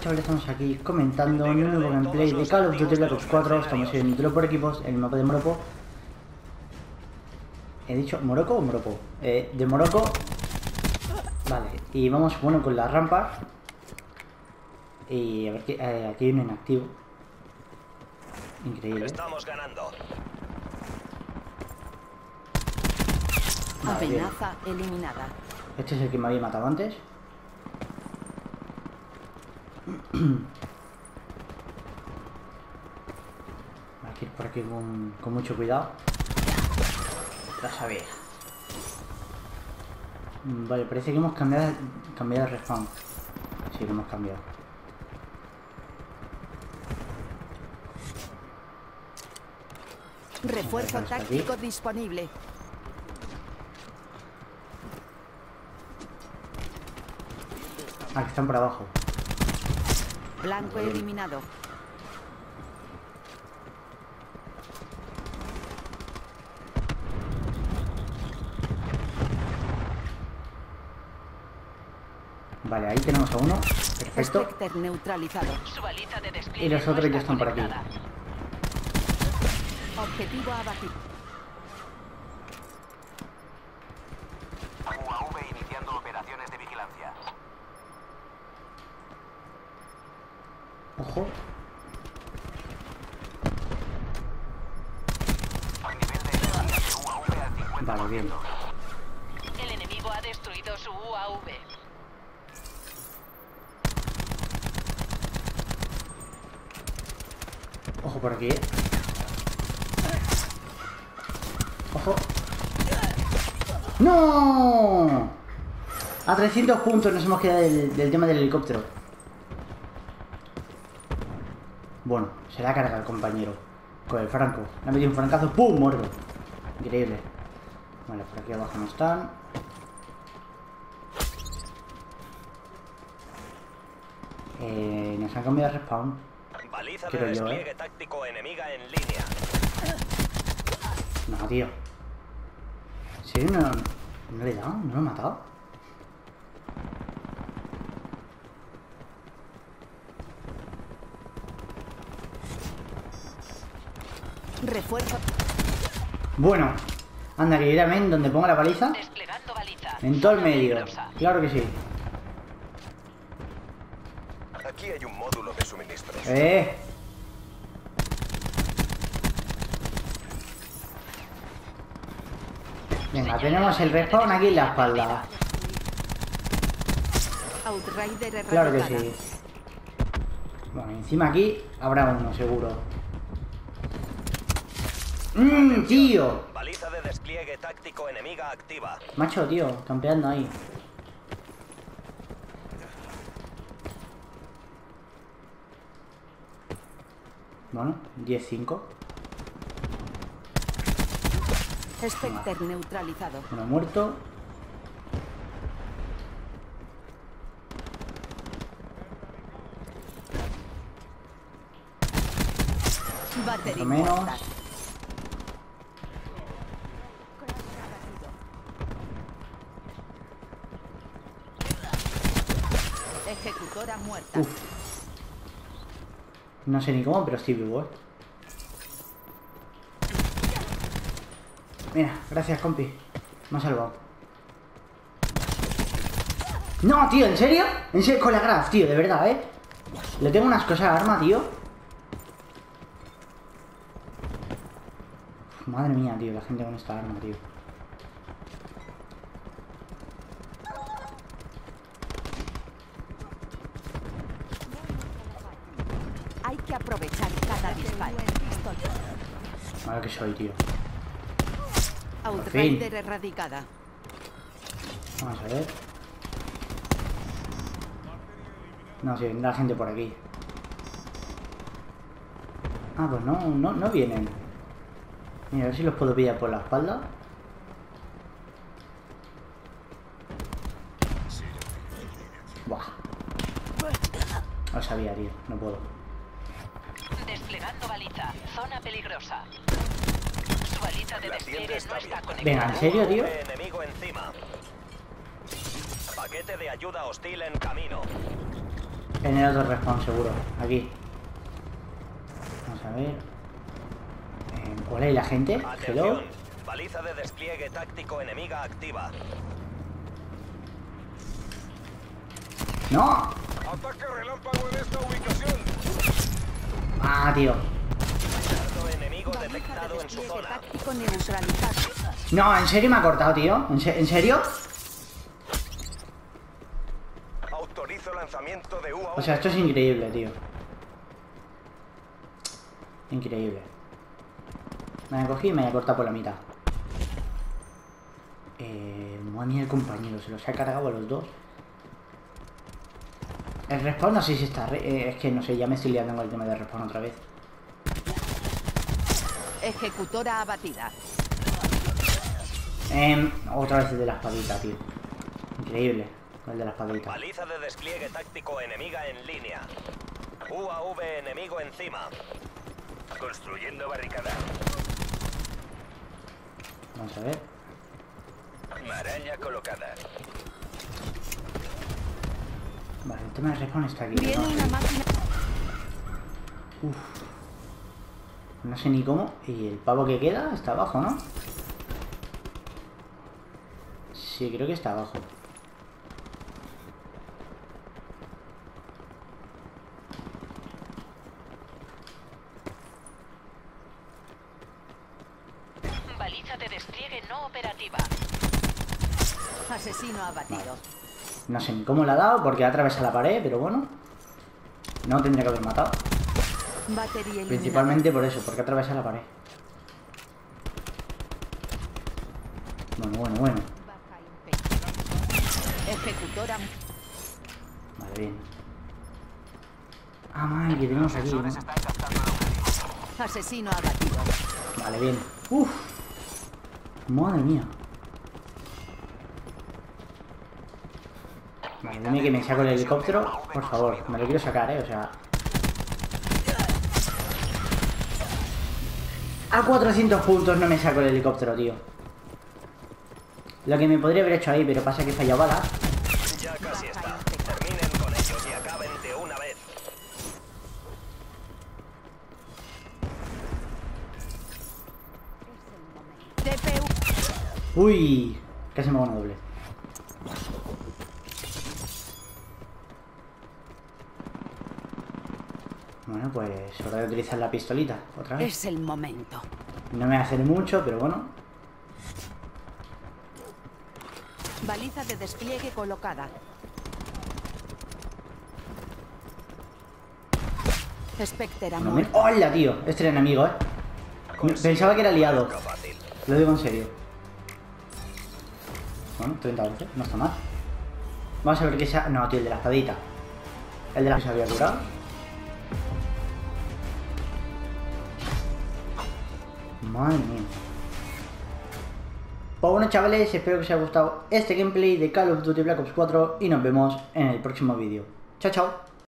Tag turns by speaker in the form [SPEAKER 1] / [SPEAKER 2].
[SPEAKER 1] Chavales, estamos aquí comentando un nuevo gameplay de Call of Duty Black Ops 4 Estamos en duelo por equipos, en el mapa de Morocco. ¿He dicho Morocco o Morocco? Eh, de Morocco. Vale, y vamos, bueno, con la rampa. Y a ver, que, eh, aquí hay un inactivo Increíble.
[SPEAKER 2] Estamos ganando.
[SPEAKER 1] Vale,
[SPEAKER 3] eliminada.
[SPEAKER 1] Este es el que me había matado antes Hay que ir por aquí con, con mucho cuidado. Ya sabía. Mm, Vale, parece que hemos cambiado, cambiado de respawn. Sí, lo hemos cambiado.
[SPEAKER 3] Refuerzo
[SPEAKER 1] aquí.
[SPEAKER 3] táctico disponible.
[SPEAKER 1] Ah, que están por abajo.
[SPEAKER 3] Blanco eliminado.
[SPEAKER 1] Vale, ahí tenemos a uno. Perfecto.
[SPEAKER 3] Neutralizado.
[SPEAKER 1] Y los otros ya
[SPEAKER 4] está
[SPEAKER 1] están por aquí.
[SPEAKER 3] Objetivo abatido.
[SPEAKER 2] UAV iniciando operaciones de vigilancia.
[SPEAKER 1] Ojo.
[SPEAKER 2] Nivel de energía de UAV al 50%.
[SPEAKER 1] Vale, bien.
[SPEAKER 4] El enemigo ha destruido su UAV.
[SPEAKER 1] Ojo por aquí, eh. Ojo. ¡No! A 300 puntos nos hemos quedado del, del tema del helicóptero. Bueno, se la carga el compañero. Con el franco. Le ha metido un francazo. ¡Pum! Muerto. Increíble. Vale, por aquí abajo no están. Eh, nos han cambiado de respawn.
[SPEAKER 2] Baliza
[SPEAKER 1] Creo
[SPEAKER 2] de
[SPEAKER 1] yo, ¿eh?
[SPEAKER 2] despliegue táctico enemiga en línea.
[SPEAKER 1] No, tío. ¿En serio no, no le he dado? ¿No lo he matado?
[SPEAKER 3] Refuerzo.
[SPEAKER 1] Bueno, anda, que irá en donde ponga la paliza. En todo el medio. Claro que sí.
[SPEAKER 2] Aquí hay un módulo de suministros.
[SPEAKER 1] Eh. Venga, tenemos el respawn aquí en la espalda. Claro que sí. Bueno, encima aquí habrá uno, seguro. ¡Mmm, tío!
[SPEAKER 2] Baliza de despliegue táctico enemiga activa.
[SPEAKER 1] Macho, tío, campeando ahí. Bueno, 10-5.
[SPEAKER 3] Spectre neutralizado.
[SPEAKER 1] Uno muerto. O menos.
[SPEAKER 3] muerta.
[SPEAKER 1] No sé ni cómo, pero estoy vivo, eh. Mira, gracias, compi. Me ha salvado. No, tío, ¿en serio? En serio, con la graf, tío, de verdad, ¿eh? Le tengo unas cosas a arma, tío. Madre mía, tío, la gente con esta arma, tío.
[SPEAKER 3] Hay que aprovechar cada disparo.
[SPEAKER 1] Madre que soy, tío.
[SPEAKER 3] Outrider erradicada.
[SPEAKER 1] Vamos a ver. No, sí, vendrá gente por aquí. Ah, pues no, no, no vienen. Mira, a ver si los puedo pillar por la espalda. Buah. Lo sabía, tío. No puedo.
[SPEAKER 4] Desplegando baliza. Zona peligrosa. Su baliza de
[SPEAKER 2] La
[SPEAKER 4] despliegue
[SPEAKER 2] tienda está
[SPEAKER 4] no está
[SPEAKER 2] bien.
[SPEAKER 4] conectada.
[SPEAKER 1] Venga, ¿en serio, tío?
[SPEAKER 2] UAV enemigo encima. Paquete de ayuda hostil en camino.
[SPEAKER 1] En el otro respawn seguro. Aquí. Vamos a ver. Eh, hola, ¿y la gente? Hello.
[SPEAKER 2] Atención. Baliza de despliegue táctico enemiga activa.
[SPEAKER 1] ¡No!
[SPEAKER 2] Ataque relámpago en esta ubicación.
[SPEAKER 1] Ah, tío. No, ¿en serio me ha cortado, tío? ¿En, se- ¿en serio?
[SPEAKER 2] Autorizo lanzamiento de.
[SPEAKER 1] O sea, esto es increíble, tío. Increíble. Me ha cogido y me ha cortado por la mitad. Eh, madre mía, el compañero, se los ha cargado a los dos. El respawn no sé si está... re- eh, es que no sé, ya me estoy liando con el tema de respawn otra vez.
[SPEAKER 3] Ejecutora abatida.
[SPEAKER 1] Em, otra vez el de la espadita, tío. Increíble, el de la espadita.
[SPEAKER 2] Baliza de despliegue táctico enemiga en línea. UAV enemigo encima. Construyendo barricada.
[SPEAKER 1] Vamos a ver.
[SPEAKER 2] Maraña colocada.
[SPEAKER 1] Vale, el tema de respawn está aquí.
[SPEAKER 3] Viene
[SPEAKER 1] ¿no?
[SPEAKER 3] una máquina.
[SPEAKER 1] No sé ni cómo. Y el pavo que queda está abajo, ¿no? Sí, creo que está abajo.
[SPEAKER 4] Baliza de despliegue no operativa.
[SPEAKER 3] Asesino abatido.
[SPEAKER 1] No sé ni cómo le ha dado porque ha atravesado la pared, pero bueno. No tendría que haber matado. Principalmente por eso, porque ha atravesado la pared. Bueno, bueno, bueno. Vale, bien. Ah, madre, que tenemos aquí, ¿no?
[SPEAKER 3] Asesino abatido.
[SPEAKER 1] Vale, bien. Uf. Madre mía. Vale, dime que me saco el helicóptero. Por favor, me lo quiero sacar, eh. O sea. A 400 puntos no me saco el helicóptero, tío. Lo que me podría haber hecho ahí, pero pasa que he fallado balas.
[SPEAKER 2] Ya casi está. Terminen con ellos y acaben de una vez.
[SPEAKER 1] Uy, casi me hago una doble. Bueno, pues hora de utilizar la pistolita otra vez.
[SPEAKER 3] Es el momento.
[SPEAKER 1] No me va a hacer mucho, pero bueno.
[SPEAKER 3] Baliza de despliegue colocada.
[SPEAKER 1] ¡Hola, tío! Este era enemigo, ¿eh? Pensaba que era aliado. Lo digo en serio. Bueno, 30 11, no está mal. Vamos a ver qué sea. No, tío, el de la espadita. El de la que se había curado. Madre mía. Pues bueno, chavales, espero que os haya gustado este gameplay de Call of Duty Black Ops 4 y nos vemos en el próximo vídeo. Chao, chao.